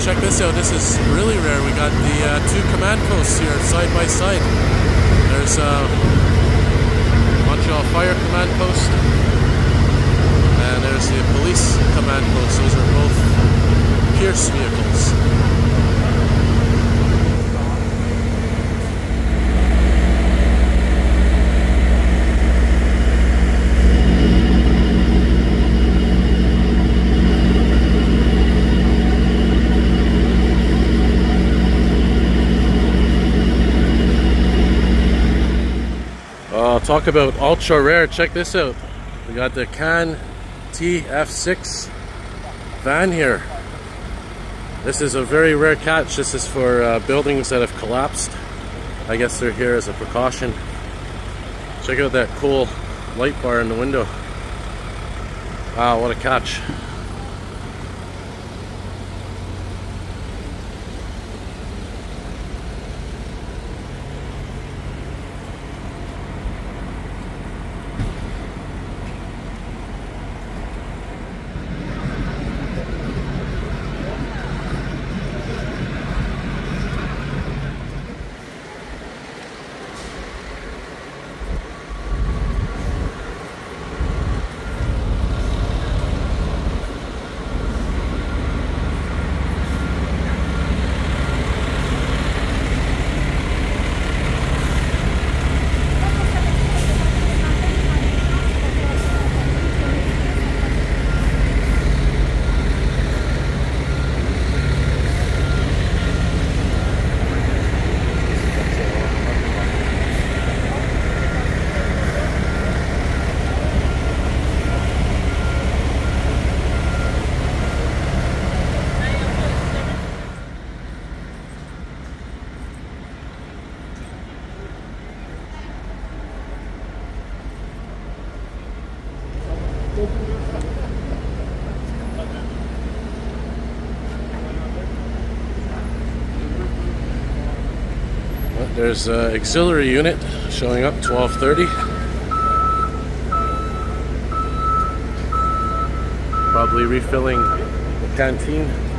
this out. This is really rare. We got the uh, two command posts here side by side. There's a uh, Montreal Fire Command Post, and there's the Police Command Post. Those are both Pierce vehicles. Talk about ultra rare. Check this out. We got the Can TF6 van here. This is a very rare catch. This is for uh, buildings that have collapsed. I guess they're here as a precaution. Check out that cool light bar in the window. Wow, what a catch. There's an auxiliary unit showing up 1230. Probably refilling the canteen.